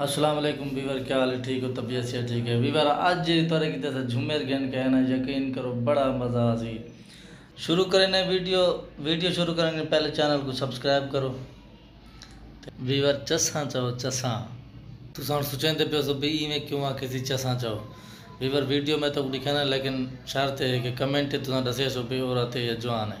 वालेकुम वीवर क्या हाल है? ठीक हो? तबीयत से ठीक है? वीवर आज जी तरह की तरह झुमेर गहन कहना यकीन करो, बड़ा मज़ा सी शुरू करें वीडियो। वीडियो शुरू करेंगे पहले चैनल को सब्सक्राइब करो। वीवर चसा चो चसा तुम सोचते पे सो भी इवें क्यों आके सी चसा चो वीवर वीडियो में तो लिखना लेकिन शर्त है कि कमेंट तुम दसे सो भी औरत है या जवान है।